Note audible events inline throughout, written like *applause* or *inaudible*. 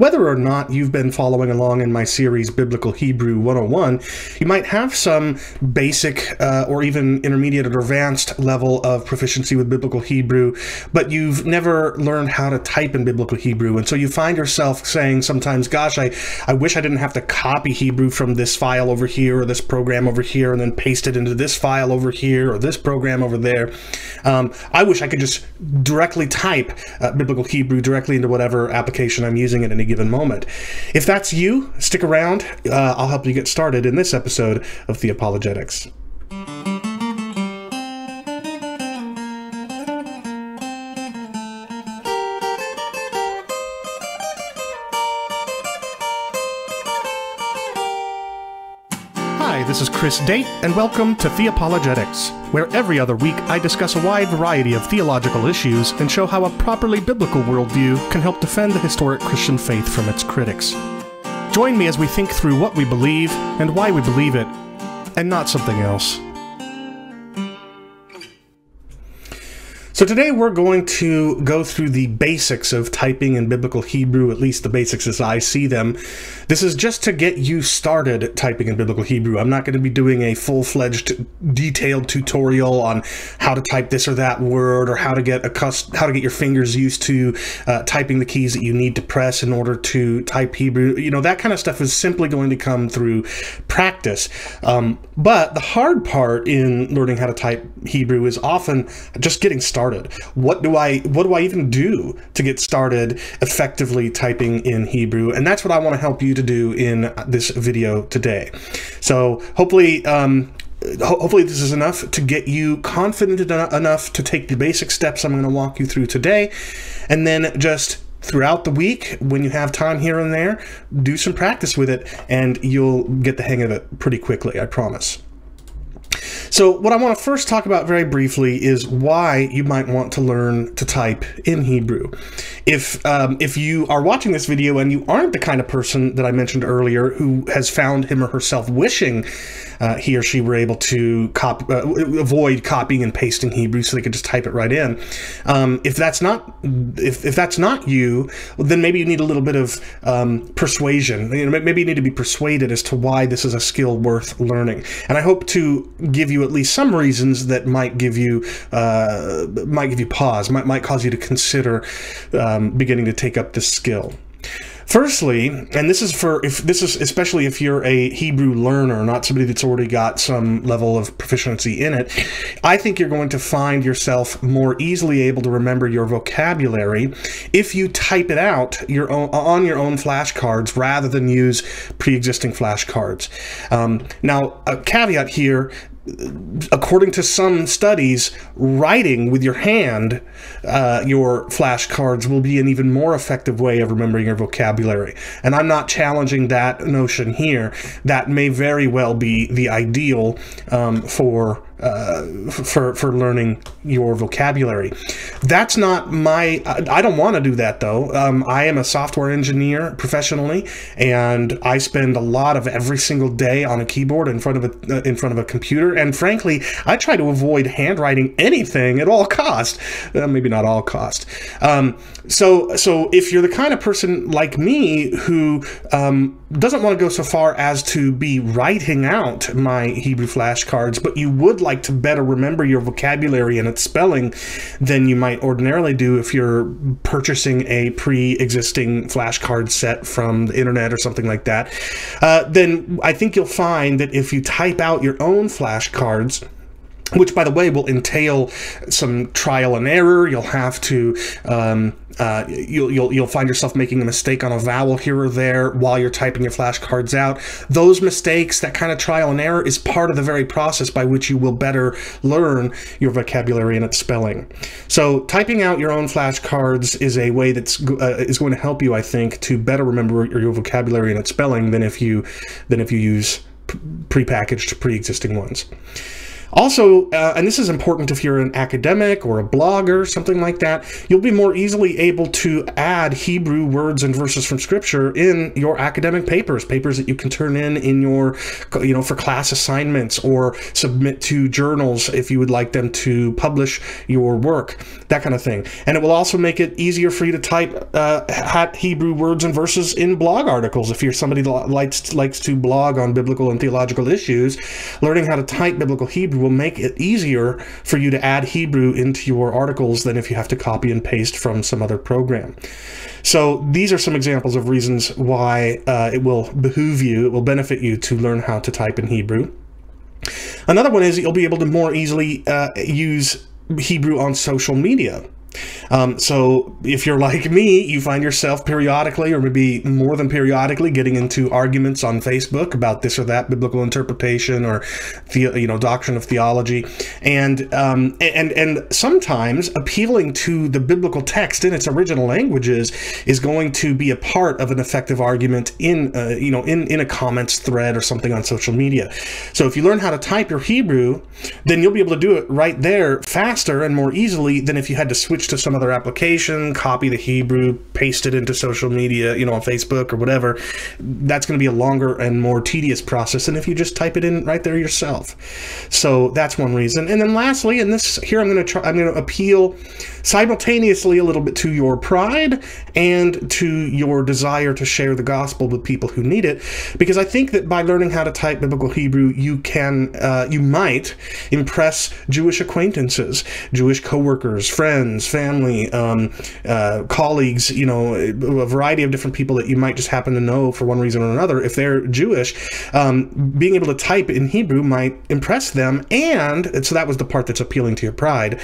Whether or not you've been following along in my series Biblical Hebrew 101, you might have some basic uh, or even intermediate or advanced level of proficiency with Biblical Hebrew, but you've never learned how to type in Biblical Hebrew. And so you find yourself saying sometimes, gosh, I, I wish I didn't have to copy Hebrew from this file over here or this program over here and then paste it into this file over here or this program over there. Um, I wish I could just directly type uh, Biblical Hebrew directly into whatever application I'm using at any given moment. If that's you, stick around. Uh, I'll help you get started in this episode of Theopologetics. This is Chris Date, and welcome to Theopologetics, where every other week I discuss a wide variety of theological issues and show how a properly biblical worldview can help defend the historic Christian faith from its critics. Join me as we think through what we believe and why we believe it, and not something else. So today we're going to go through the basics of typing in Biblical Hebrew, at least the basics as I see them. This is just to get you started typing in Biblical Hebrew. I'm not going to be doing a full-fledged detailed tutorial on how to type this or that word or how to get how to get your fingers used to uh, typing the keys that you need to press in order to type Hebrew. You know, that kind of stuff is simply going to come through practice. Um, but the hard part in learning how to type Hebrew is often just getting started started? What do I what do I even do to get started effectively typing in Hebrew? And that's what I want to help you to do in this video today. So hopefully um, hopefully this is enough to get you confident enough to take the basic steps I'm going to walk you through today and then just throughout the week when you have time here and there do some practice with it and you'll get the hang of it pretty quickly I promise. So what I want to first talk about very briefly is why you might want to learn to type in Hebrew. If um, if you are watching this video and you aren't the kind of person that I mentioned earlier who has found him or herself wishing uh, he or she were able to cop uh, avoid copying and pasting Hebrew so they could just type it right in. Um, if that's not if, if that's not you, then maybe you need a little bit of um, persuasion. You know, maybe you need to be persuaded as to why this is a skill worth learning. And I hope to give you at least some reasons that might give you uh, might give you pause, might might cause you to consider um, beginning to take up this skill. Firstly, and this is for if this is especially if you're a Hebrew learner, not somebody that's already got some level of proficiency in it, I think you're going to find yourself more easily able to remember your vocabulary if you type it out your own, on your own flashcards rather than use pre-existing flashcards. Um, now, a caveat here: according to some studies, writing with your hand uh, your flashcards will be an even more effective way of remembering your vocabulary. And I'm not challenging that notion here. That may very well be the ideal um, for uh, for for learning your vocabulary. That's not my. I don't want to do that though. Um, I am a software engineer professionally, and I spend a lot of every single day on a keyboard in front of a uh, in front of a computer. And frankly, I try to avoid handwriting anything at all cost. Uh, maybe not all cost. Um, so so if you're the kind of person like me who um, doesn't want to go so far as to be writing out my Hebrew flashcards, but you would like to better remember your vocabulary and its spelling than you might ordinarily do if you're purchasing a pre-existing flashcard set from the internet or something like that, uh, then I think you'll find that if you type out your own flashcards, which by the way will entail some trial and error. You'll have to um, uh, you'll, you'll you'll find yourself making a mistake on a vowel here or there while you're typing your flashcards out. Those mistakes, that kind of trial and error, is part of the very process by which you will better learn your vocabulary and its spelling. So typing out your own flashcards is a way that's uh, is going to help you, I think, to better remember your vocabulary and its spelling than if you than if you use prepackaged pre-existing ones. Also, uh, and this is important if you're an academic or a blogger, something like that, you'll be more easily able to add Hebrew words and verses from Scripture in your academic papers, papers that you can turn in in your, you know, for class assignments or submit to journals if you would like them to publish your work, that kind of thing. And it will also make it easier for you to type uh, Hebrew words and verses in blog articles. If you're somebody that likes likes to blog on biblical and theological issues, learning how to type biblical Hebrew will make it easier for you to add Hebrew into your articles than if you have to copy and paste from some other program. So these are some examples of reasons why uh, it will behoove you, it will benefit you to learn how to type in Hebrew. Another one is you'll be able to more easily uh, use Hebrew on social media. Um, so if you're like me, you find yourself periodically, or maybe more than periodically, getting into arguments on Facebook about this or that biblical interpretation or the, you know doctrine of theology, and um, and and sometimes appealing to the biblical text in its original languages is going to be a part of an effective argument in uh, you know in in a comments thread or something on social media. So if you learn how to type your Hebrew, then you'll be able to do it right there faster and more easily than if you had to switch to some other application, copy the Hebrew, paste it into social media, you know, on Facebook or whatever, that's going to be a longer and more tedious process than if you just type it in right there yourself. So that's one reason. And then lastly, and this here I'm going to try, I'm going to appeal simultaneously a little bit to your pride and to your desire to share the gospel with people who need it, because I think that by learning how to type biblical Hebrew, you can, uh, you might impress Jewish acquaintances, Jewish coworkers, friends, family, um, uh, colleagues, you know, a variety of different people that you might just happen to know for one reason or another. If they're Jewish, um, being able to type in Hebrew might impress them, and so that was the part that's appealing to your pride.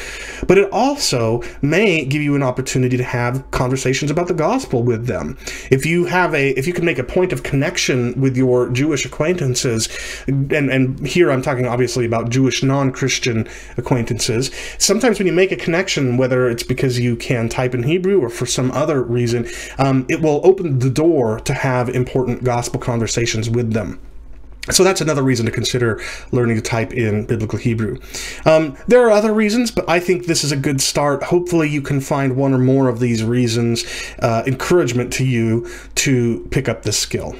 But it also may give you an opportunity to have conversations about the gospel with them. If you have a, if you can make a point of connection with your Jewish acquaintances, and, and here I'm talking obviously about Jewish non-Christian acquaintances, sometimes when you make a connection, whether it's because you can type in Hebrew or for some other reason, um, it will open the door to have important gospel conversations with them. So that's another reason to consider learning to type in Biblical Hebrew. Um, there are other reasons, but I think this is a good start. Hopefully, you can find one or more of these reasons, uh, encouragement to you to pick up this skill.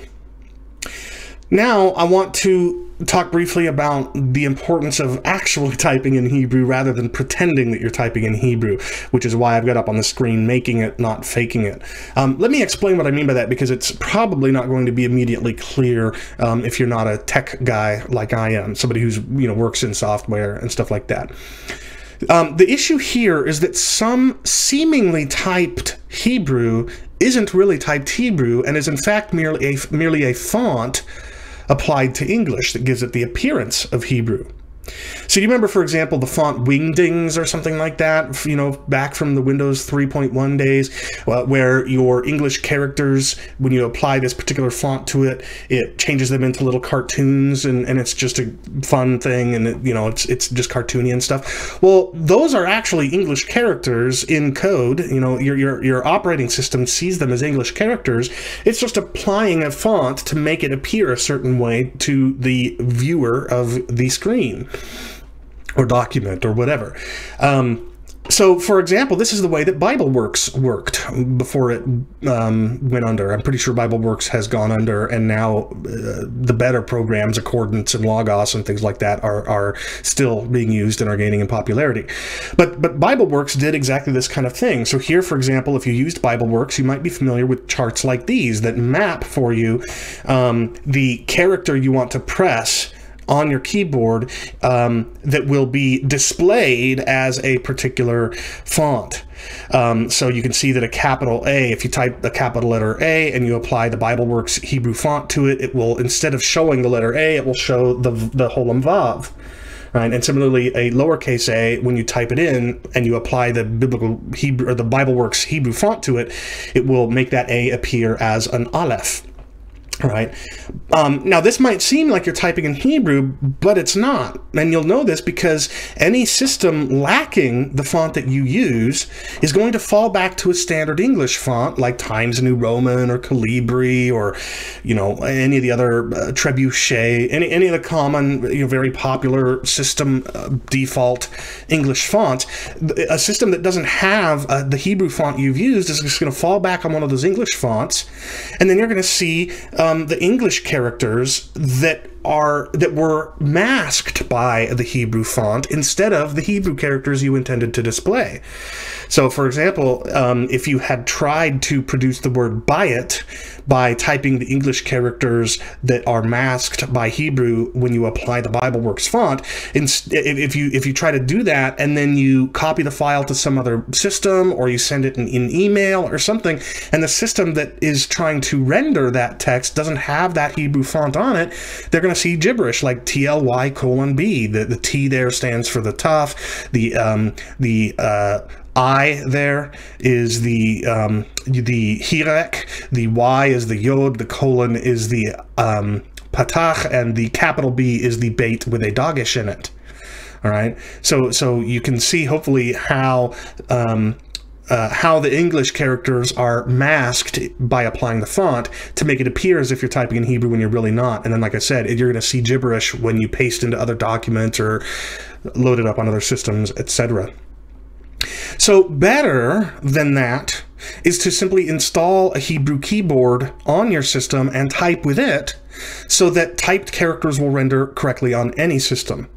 Now, I want to talk briefly about the importance of actually *laughs* typing in Hebrew rather than pretending that you're typing in Hebrew, which is why I've got up on the screen making it, not faking it. Um, let me explain what I mean by that because it's probably not going to be immediately clear um, if you're not a tech guy like I am, somebody who's you know works in software and stuff like that. Um, the issue here is that some seemingly typed Hebrew isn't really typed Hebrew and is in fact merely a, merely a font applied to English that gives it the appearance of Hebrew. So you remember, for example, the font Wingdings or something like that, you know, back from the Windows 3.1 days, uh, where your English characters, when you apply this particular font to it, it changes them into little cartoons, and, and it's just a fun thing, and it, you know, it's it's just cartoony and stuff. Well, those are actually English characters in code. You know, your your your operating system sees them as English characters. It's just applying a font to make it appear a certain way to the viewer of the screen or document or whatever. Um, so, for example, this is the way that BibleWorks worked before it um, went under. I'm pretty sure BibleWorks has gone under, and now uh, the better programs, Accordance and Logos and things like that, are, are still being used and are gaining in popularity. But but BibleWorks did exactly this kind of thing. So here, for example, if you used BibleWorks, you might be familiar with charts like these that map for you um, the character you want to press on your keyboard um, that will be displayed as a particular font. Um, so you can see that a capital A, if you type the capital letter A and you apply the BibleWorks Hebrew font to it, it will, instead of showing the letter A, it will show the, the Holam Vav. Right? And similarly, a lowercase a, when you type it in and you apply the biblical Hebrew or the BibleWorks Hebrew font to it, it will make that a appear as an aleph. Right? Um, now, this might seem like you're typing in Hebrew, but it's not. And you'll know this because any system lacking the font that you use is going to fall back to a standard English font like Times New Roman or Calibri or, you know, any of the other uh, Trebuchet, any, any of the common, you know, very popular system uh, default English fonts. A system that doesn't have uh, the Hebrew font you've used is just going to fall back on one of those English fonts, and then you're going to see um, the English characters that are that were masked by the Hebrew font instead of the Hebrew characters you intended to display. So, for example, um, if you had tried to produce the word bayit by typing the English characters that are masked by Hebrew when you apply the BibleWorks font, if you if you try to do that and then you copy the file to some other system or you send it in, in email or something, and the system that is trying to render that text doesn't have that Hebrew font on it, they're going to see gibberish like TLY colon B. The, the T there stands for the taf. The um, the uh, I there is the um, the hirek, the Y is the yod, the colon is the um, patach, and the capital B is the bait with a dagesh in it. All right, so so you can see hopefully how um, uh, how the English characters are masked by applying the font to make it appear as if you're typing in Hebrew when you're really not. And then, like I said, you're going to see gibberish when you paste into other documents or load it up on other systems, etc. So better than that is to simply install a Hebrew keyboard on your system and type with it so that typed characters will render correctly on any system.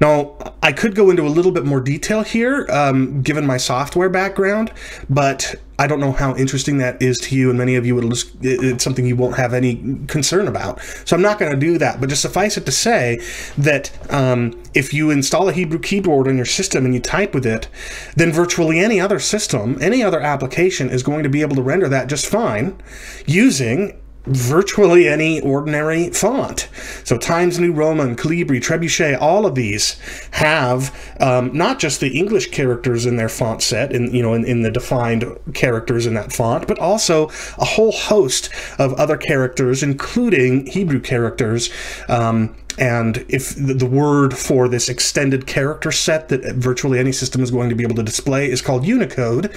Now, I could go into a little bit more detail here, um, given my software background, but I don't know how interesting that is to you, and many of you, it'll just, it's something you won't have any concern about. So I'm not going to do that, but just suffice it to say that um, if you install a Hebrew keyboard on your system and you type with it, then virtually any other system, any other application is going to be able to render that just fine using virtually any ordinary font. So Times New Roman, Calibri, Trebuchet, all of these have um, not just the English characters in their font set, in you know, in, in, the defined characters in that font, but also a whole host of other characters, including Hebrew characters. Um, and if the word for this extended character set that virtually any system is going to be able to display is called Unicode,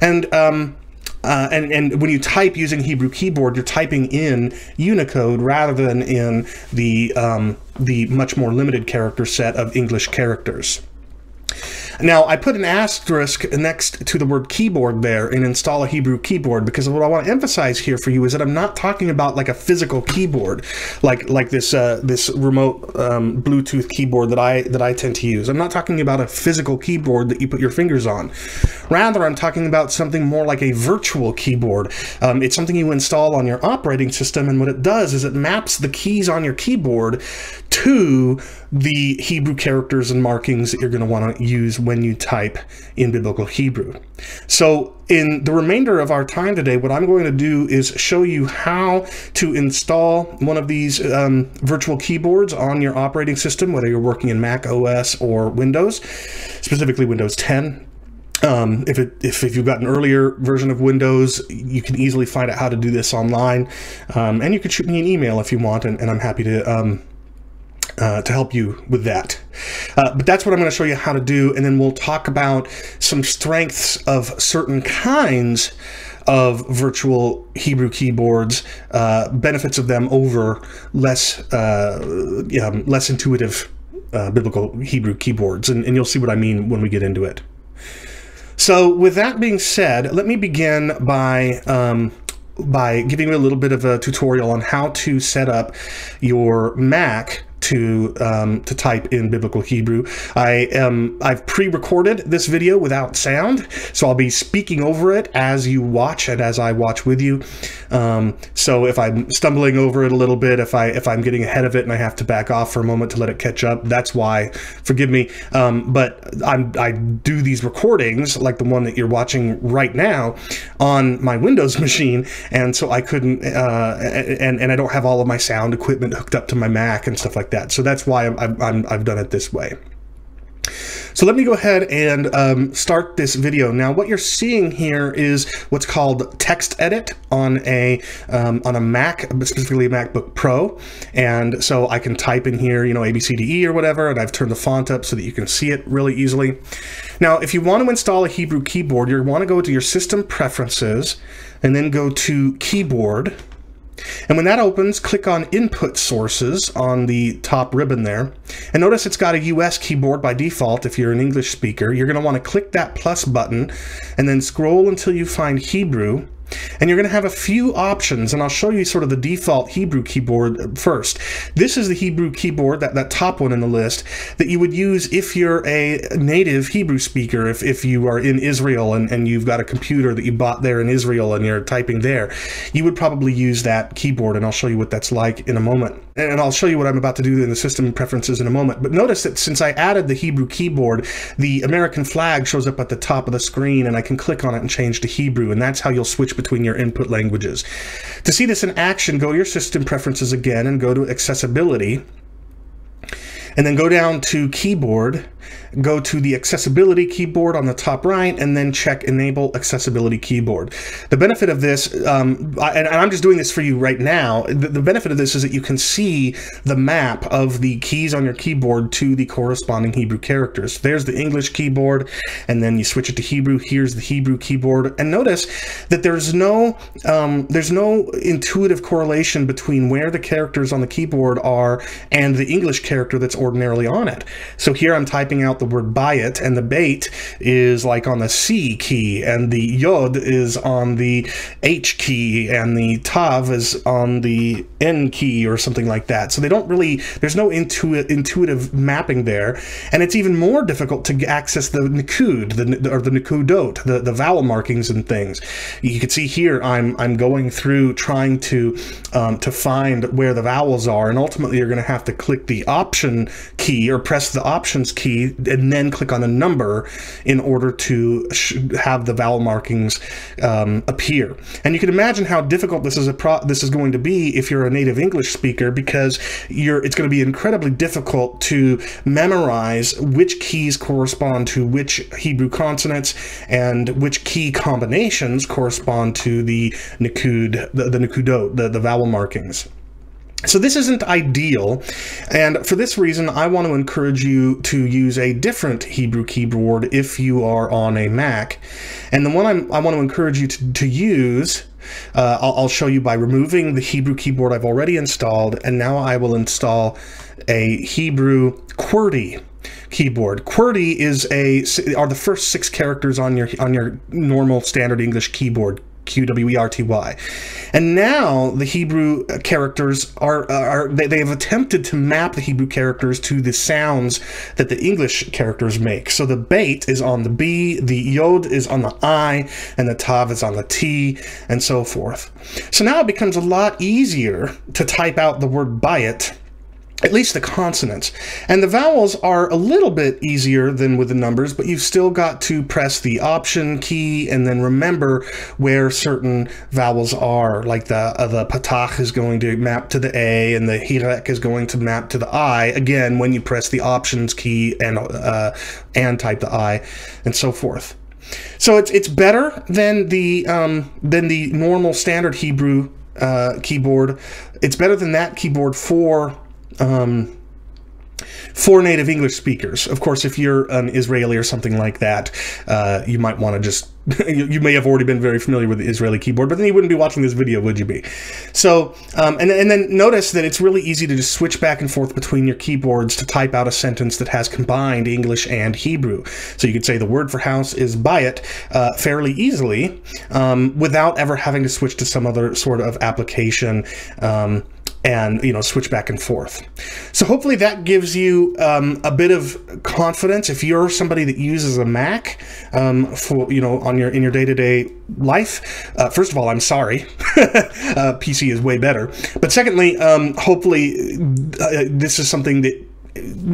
and um, uh, and, and when you type using Hebrew keyboard, you're typing in Unicode rather than in the, um, the much more limited character set of English characters. Now, I put an asterisk next to the word keyboard there and install a Hebrew keyboard because what I want to emphasize here for you is that I'm not talking about like a physical keyboard, like like this uh, this remote um, Bluetooth keyboard that I that I tend to use. I'm not talking about a physical keyboard that you put your fingers on. Rather, I'm talking about something more like a virtual keyboard. Um, it's something you install on your operating system, and what it does is it maps the keys on your keyboard to the Hebrew characters and markings that you're going to want to use when you type in Biblical Hebrew. So in the remainder of our time today, what I'm going to do is show you how to install one of these um, virtual keyboards on your operating system, whether you're working in Mac OS or Windows, specifically Windows 10. Um, if, it, if, if you've got an earlier version of Windows, you can easily find out how to do this online. Um, and you can shoot me an email if you want, and, and I'm happy to um, uh, to help you with that. Uh, but that's what I'm going to show you how to do, and then we'll talk about some strengths of certain kinds of virtual Hebrew keyboards, uh, benefits of them over less uh, yeah, less intuitive uh, biblical Hebrew keyboards, and, and you'll see what I mean when we get into it. So, with that being said, let me begin by um, by giving you a little bit of a tutorial on how to set up your Mac to um, to type in biblical Hebrew. I am I've pre-recorded this video without sound, so I'll be speaking over it as you watch and as I watch with you. Um, so if I'm stumbling over it a little bit, if I if I'm getting ahead of it and I have to back off for a moment to let it catch up, that's why. Forgive me. Um, but I'm I do these recordings like the one that you're watching right now on my Windows *laughs* machine, and so I couldn't uh, and and I don't have all of my sound equipment hooked up to my Mac and stuff like that. So that's why i have done it this way. So let me go ahead and um, start this video. Now what you're seeing here is what's called text edit on a um, on a Mac, specifically a MacBook Pro. And so I can type in here, you know, ABCDE or whatever, and I've turned the font up so that you can see it really easily. Now, if you want to install a Hebrew keyboard, you want to go to your system preferences and then go to keyboard and when that opens, click on Input Sources on the top ribbon there. And notice it's got a US keyboard by default if you're an English speaker. You're going to want to click that plus button and then scroll until you find Hebrew. And you're going to have a few options, and I'll show you sort of the default Hebrew keyboard first. This is the Hebrew keyboard, that, that top one in the list, that you would use if you're a native Hebrew speaker, if, if you are in Israel and, and you've got a computer that you bought there in Israel and you're typing there. You would probably use that keyboard, and I'll show you what that's like in a moment. And I'll show you what I'm about to do in the system preferences in a moment. But notice that since I added the Hebrew keyboard, the American flag shows up at the top of the screen, and I can click on it and change to Hebrew, and that's how you'll switch between your input languages. To see this in action, go to your system preferences again and go to accessibility and then go down to keyboard go to the accessibility keyboard on the top right, and then check enable accessibility keyboard. The benefit of this, um, and, I'm just doing this for you right now, the, benefit of this is that you can see the map of the keys on your keyboard to the corresponding Hebrew characters. There's the English keyboard, and then you switch it to Hebrew. Here's the Hebrew keyboard, and notice that there's no um, there's no intuitive correlation between where the characters on the keyboard are and the English character that's ordinarily on it. So here I'm typing out the word bayit, and the bait is like on the C key, and the yod is on the H key, and the tav is on the N key or something like that. So they don't really, there's no intu intuitive mapping there, and it's even more difficult to access the nikud, the, or the nikudot, the, the vowel markings and things. You can see here, I'm, I'm going through trying to, um, to find where the vowels are, and ultimately you're going to have to click the option key or press the options key and then click on a number in order to have the vowel markings um, appear. And you can imagine how difficult this is a this is going to be if you're a native English speaker because you're it's going to be incredibly difficult to memorize which keys correspond to which Hebrew consonants and which key combinations correspond to the nikud, the, the nikudot, the, the vowel markings. So this isn't ideal, and for this reason, I want to encourage you to use a different Hebrew keyboard if you are on a Mac. And the one I'm, i want to encourage you to, to use, uh, I'll, I'll show you by removing the Hebrew keyboard I've already installed, and now I will install a Hebrew QWERTY keyboard. QWERTY is a are the first six characters on your on your normal standard English keyboard. Q-W-E-R-T-Y. And now the Hebrew characters are, are they, they have attempted to map the Hebrew characters to the sounds that the English characters make. So the bait is on the B, the yod is on the I, and the tav is on the T, and so forth. So now it becomes a lot easier to type out the word bayit at least the consonants. And the vowels are a little bit easier than with the numbers, but you've still got to press the option key and then remember where certain vowels are, like the uh, the patach is going to map to the A and the hirek is going to map to the I, again, when you press the options key and, uh, and type the I, and so forth. So it's, it's better than the, um, than the normal standard Hebrew uh, keyboard. It's better than that keyboard for um, for native English speakers. Of course, if you're an Israeli or something like that, uh, you might want to just, *laughs* you, may have already been very familiar with the Israeli keyboard, but then you wouldn't be watching this video, would you be? So, um, and, and then notice that it's really easy to just switch back and forth between your keyboards to type out a sentence that has combined English and Hebrew. So you could say the word for house is bayit uh, fairly easily um, without ever having to switch to some other sort of application um, and you know switch back and forth. So hopefully that gives you um, a bit of confidence. If you're somebody that uses a mac um, for you know on your in your day-to-day life uh, first of all i'm sorry. *laughs* Uh, pc is way better. But secondly um, hopefully uh, this is something that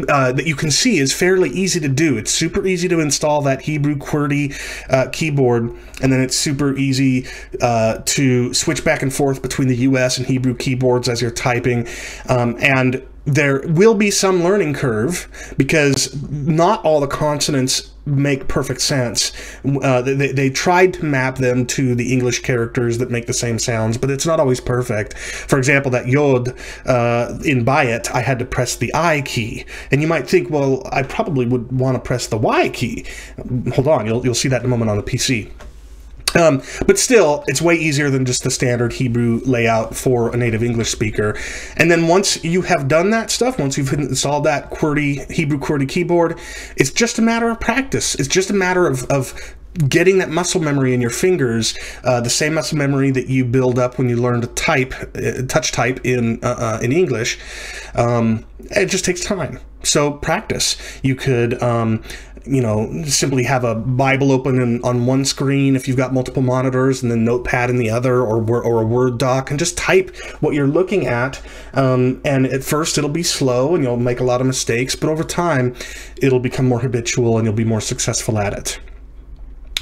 uh, that you can see is fairly easy to do. It's super easy to install that Hebrew QWERTY uh, keyboard, and then it's super easy uh, to switch back and forth between the US and Hebrew keyboards as you're typing. Um, and there will be some learning curve because not all the consonants make perfect sense. Uh, they, they tried to map them to the English characters that make the same sounds, but it's not always perfect. For example, that yod uh, in Bayit, I had to press the I key. And you might think, well, I probably would want to press the Y key. Hold on, you'll, you'll see that in a moment on the PC. Um, but still, it's way easier than just the standard Hebrew layout for a native English speaker. And then once you have done that stuff, once you've installed that QWERTY, Hebrew QWERTY keyboard, it's just a matter of practice. It's just a matter of, of getting that muscle memory in your fingers, uh, the same muscle memory that you build up when you learn to type, uh, touch type in uh, uh in English. Um, it just takes time. So practice. You could um, you know, simply have a Bible open in, on one screen if you've got multiple monitors and then Notepad in the other or, or a Word doc and just type what you're looking at. Um, and at first it'll be slow and you'll make a lot of mistakes, but over time it'll become more habitual and you'll be more successful at it.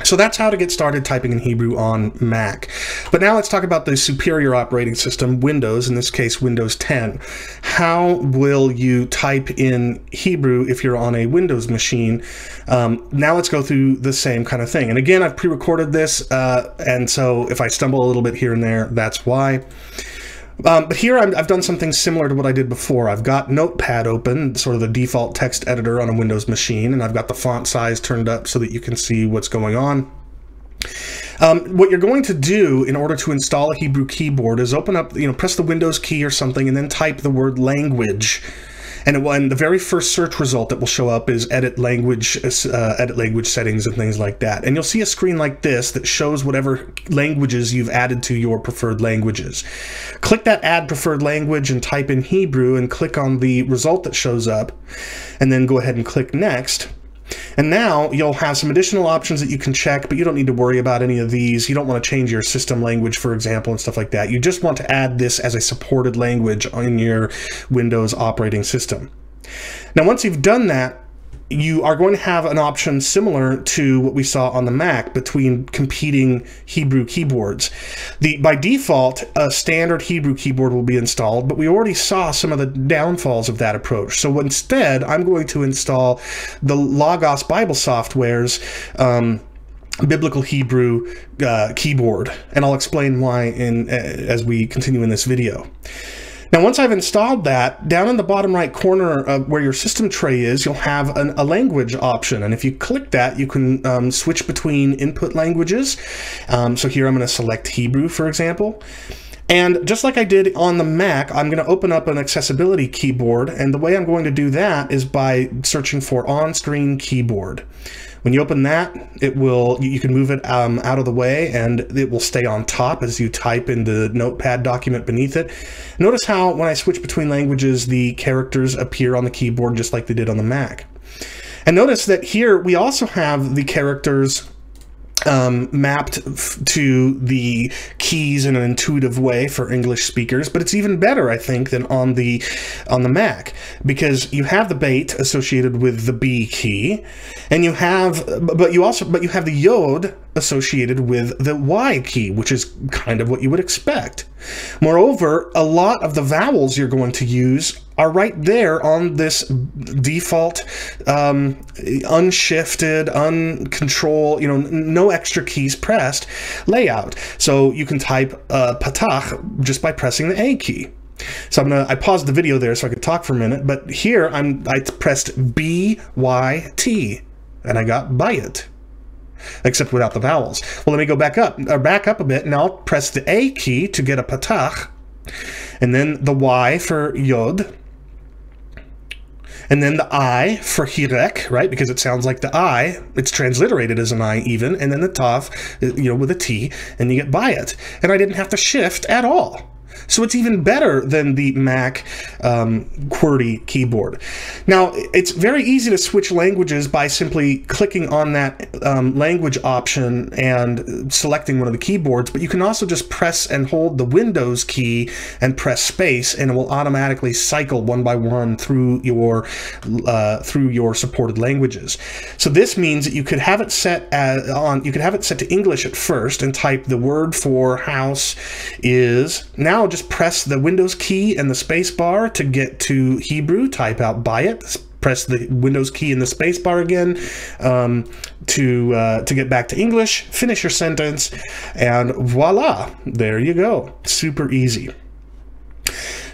So that's how to get started typing in Hebrew on Mac. But now let's talk about the superior operating system, Windows, in this case Windows 10. How will you type in Hebrew if you're on a Windows machine? Um, now let's go through the same kind of thing. And again, I've pre-recorded this, uh, and so if I stumble a little bit here and there, that's why. Um, but here i have done something similar to what I did before. I've got Notepad open, sort of the default text editor on a Windows machine, and I've got the font size turned up so that you can see what's going on. Um, what you're going to do in order to install a Hebrew keyboard is open up, you know, press the Windows key or something, and then type the word language and, it, and the very first search result that will show up is edit language, uh, edit language settings and things like that. And you'll see a screen like this that shows whatever languages you've added to your preferred languages. Click that add preferred language and type in Hebrew and click on the result that shows up and then go ahead and click next. And now you'll have some additional options that you can check, but you don't need to worry about any of these. You don't want to change your system language, for example, and stuff like that. You just want to add this as a supported language in your Windows operating system. Now, once you've done that, you are going to have an option similar to what we saw on the Mac between competing Hebrew keyboards. The By default, a standard Hebrew keyboard will be installed, but we already saw some of the downfalls of that approach. So instead, I'm going to install the Logos Bible Software's um, biblical Hebrew uh, keyboard, and I'll explain why in uh, as we continue in this video. Now, once I've installed that, down in the bottom right corner of where your system tray is, you'll have an, a language option. And if you click that, you can um, switch between input languages. Um, so here I'm going to select Hebrew, for example. And just like I did on the Mac, I'm going to open up an accessibility keyboard. And the way I'm going to do that is by searching for on-screen keyboard. When you open that, it will you can move it um, out of the way and it will stay on top as you type in the notepad document beneath it. Notice how when I switch between languages, the characters appear on the keyboard just like they did on the Mac. And notice that here we also have the characters um, mapped to the keys in an intuitive way for English speakers, but it's even better, I think, than on the on the Mac because you have the bait associated with the B key, and you have, but you also, but you have the yod associated with the Y key, which is kind of what you would expect. Moreover, a lot of the vowels you're going to use are right there on this default um, unshifted, uncontrolled, you know, no extra keys pressed layout. So you can type uh, patach just by pressing the A key. So I'm gonna I paused the video there so I could talk for a minute, but here I'm I pressed B Y T and I got Bayit except without the vowels. Well, let me go back up, or back up a bit, and I'll press the A key to get a patach, and then the Y for yod, and then the I for hirek, right? Because it sounds like the I. It's transliterated as an I even, and then the taf, you know, with a T, and you get bayit. And I didn't have to shift at all. So it's even better than the Mac um, QWERTY keyboard. Now, it's very easy to switch languages by simply clicking on that um, language option and selecting one of the keyboards, but you can also just press and hold the Windows key and press space, and it will automatically cycle one by one through your uh, through your supported languages. So this means that you could have it set as, on you could have it set to English at first and type the word for house is now now, just press the Windows key and the space bar to get to Hebrew. Type out Bayit. Press the Windows key and the space bar again um, to uh, to get back to English. Finish your sentence, and voila, there you go. Super easy.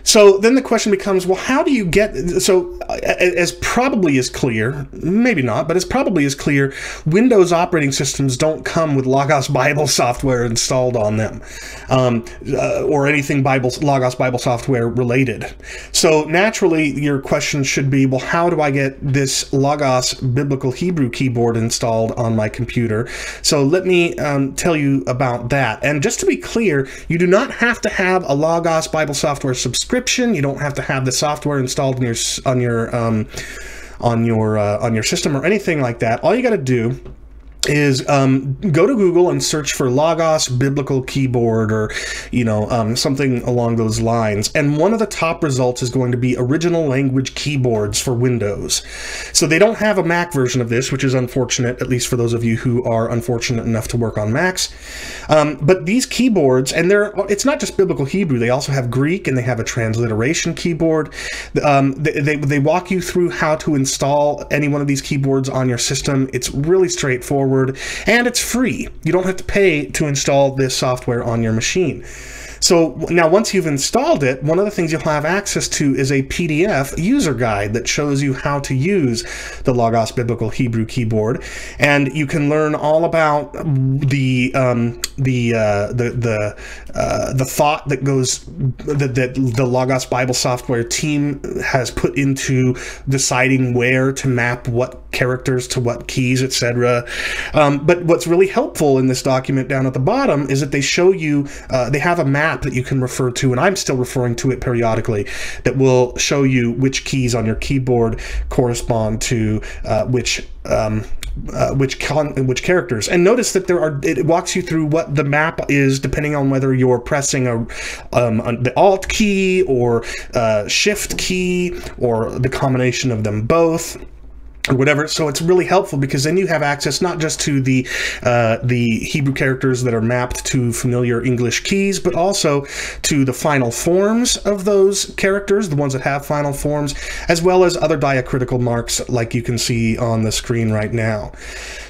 So then the question becomes, well, how do you get so as probably is clear, maybe not, but as probably is clear, Windows operating systems don't come with Logos Bible software installed on them, um, uh, or anything Bible Logos Bible software related. So naturally, your question should be, well, how do I get this Logos Biblical Hebrew keyboard installed on my computer? So let me um, tell you about that. And just to be clear, you do not have to have a Logos Bible software subscription subscription. You don't have to have the software installed on your on your um, on your uh, on your system or anything like that. All you got to do is um, go to Google and search for Logos Biblical Keyboard or, you know, um, something along those lines. And one of the top results is going to be original language keyboards for Windows. So they don't have a Mac version of this, which is unfortunate, at least for those of you who are unfortunate enough to work on Macs. Um, but these keyboards, and they're, it's not just Biblical Hebrew, they also have Greek and they have a transliteration keyboard. Um, they, they, they walk you through how to install any one of these keyboards on your system. It's really straightforward forward, and it's free. You don't have to pay to install this software on your machine. So now once you've installed it, one of the things you'll have access to is a PDF user guide that shows you how to use the Logos Biblical Hebrew keyboard. And you can learn all about the um, the, uh, the the uh, the thought that goes that, that the Logos Bible software team has put into deciding where to map what characters to what keys, etc. Um, but what's really helpful in this document down at the bottom is that they show you uh, they have a map that you can refer to, and I'm still referring to it periodically, that will show you which keys on your keyboard correspond to uh, which um, uh, which con- which characters. And notice that there are it walks you through what the map is depending on whether you're pressing a um, the Alt key or uh, Shift key or the combination of them both or whatever. So it's really helpful because then you have access not just to the uh, the Hebrew characters that are mapped to familiar English keys, but also to the final forms of those characters, the ones that have final forms, as well as other diacritical marks like you can see on the screen right now.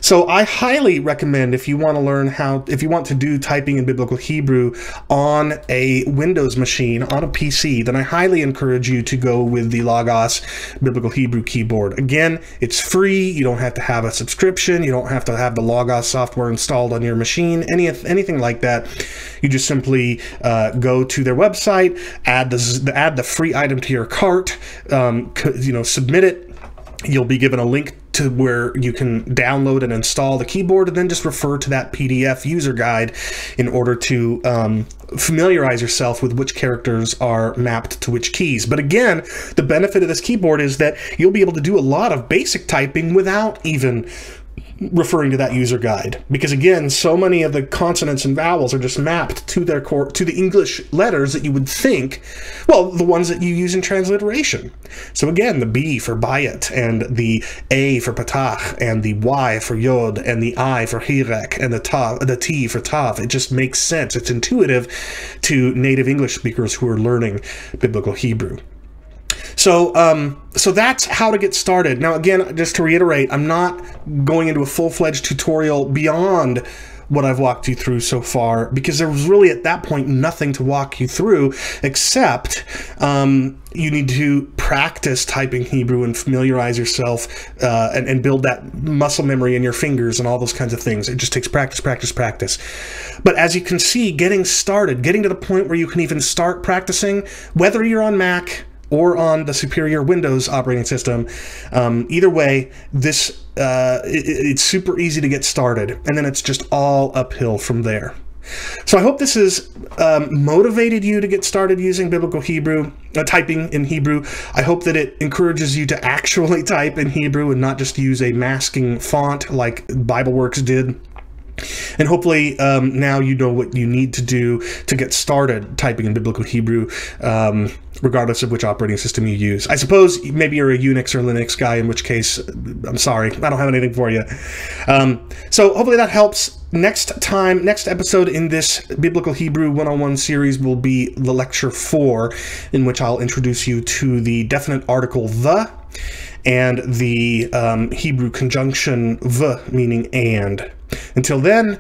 So I highly recommend if you want to learn how, if you want to do typing in Biblical Hebrew on a Windows machine, on a PC, then I highly encourage you to go with the Logos Biblical Hebrew keyboard. Again, it's free. You don't have to have a subscription. You don't have to have the Logos software installed on your machine, any anything like that. You just simply uh, go to their website, add the add the free item to your cart, um, you know, submit it. You'll be given a link to where you can download and install the keyboard and then just refer to that PDF user guide in order to um, familiarize yourself with which characters are mapped to which keys. But again, the benefit of this keyboard is that you'll be able to do a lot of basic typing without even referring to that user guide. Because again so many of the consonants and vowels are just mapped to their core to the english letters that you would think well the ones that you use in transliteration. So again the b for bayit and the a for patach and the y for yod and the i for hirek and the tav the t for tav. It just makes sense. It's intuitive to native english speakers who are learning biblical hebrew so, um, so that's how to get started. Now, again, just to reiterate, I'm not going into a full-fledged tutorial beyond what I've walked you through so far because there was really at that point nothing to walk you through except um, you need to practice typing Hebrew and familiarize yourself uh, and, and build that muscle memory in your fingers and all those kinds of things. It just takes practice, practice, practice. But as you can see, getting started, getting to the point where you can even start practicing, whether you're on Mac, or on the superior Windows operating system. Um, either way, this uh, it, it's super easy to get started, and then it's just all uphill from there. So I hope this has um, motivated you to get started using Biblical Hebrew, uh, typing in Hebrew. I hope that it encourages you to *laughs* actually type in Hebrew and not just use a masking font like BibleWorks did. And hopefully um, now you know what you need to do to get started typing in Biblical Hebrew, um, regardless of which operating system you use. I suppose maybe you're a Unix or Linux guy, in which case, I'm sorry, I don't have anything for you. Um, so hopefully that helps. next time, next episode in this Biblical Hebrew 101 series will be the lecture 4, in which I'll introduce you to the definite article the and the um, Hebrew conjunction v, meaning and. Until then,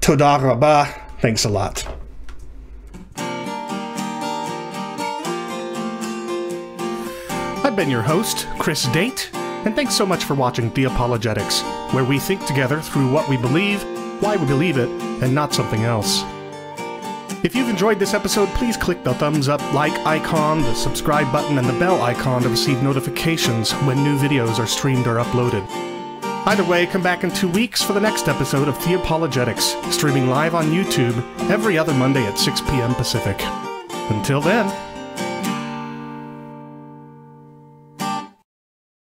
todah rabbah. Thanks a lot. Been your host, Chris Date, and thanks so much for watching Theopologetics, where we think together through what we believe, why we believe it, and not something else. If you've enjoyed this episode, please click the thumbs up, like icon, the subscribe button, and the bell icon to receive notifications when new videos are streamed or uploaded. Either way, come back in two weeks for the next episode of Theopologetics, streaming live on YouTube every other Monday at 6 p.m. Pacific. Until then,